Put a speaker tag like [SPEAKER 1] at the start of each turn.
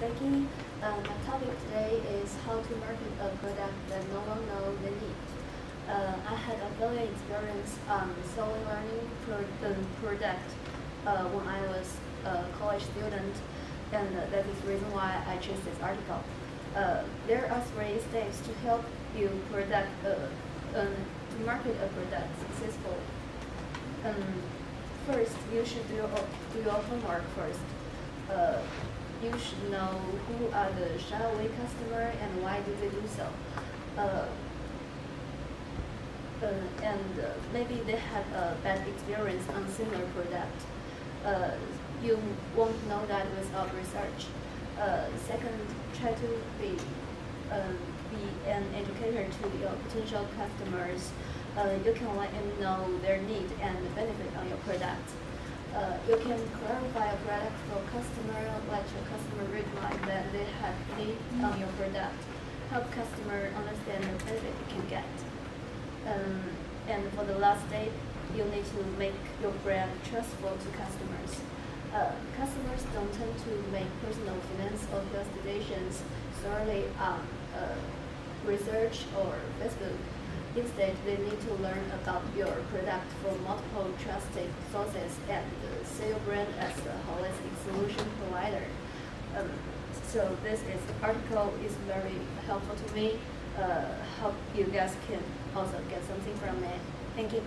[SPEAKER 1] Beiqi. Uh, my topic today is how to market a product that no one knows they need. Uh, I had affiliate experience on sewing learning pro- um, product uh, when I was a college student, and that is the reason why I chose this article. Uh, there are three steps to help you product um, to market a product successfully. Um, first, you should do your, do your homework first. Uh, you should know who are the shy away customer and why do they do so. Uh, uh, and uh, maybe they have a bad experience on similar product. Uh, you won't know that without research. Uh, second, try to be um, be an educator to your potential customers. Uh, you can let them know their need and benefit on your product. Uh, you can clarify a product for customer, let your customer realize that they have need on your product. Help customer understand the benefit you can get. Um, and for the last step, you need to make your brand trustful to customers. Uh, customers don't tend to make personal finance or health decisions solely on uh, research or Facebook. Instead, they need to learn about your product from multiple trusted sources and see your brand as a holistic solution provider. Um, so this is article is very helpful to me. Uh, hope you guys can also get something from it. Thank you.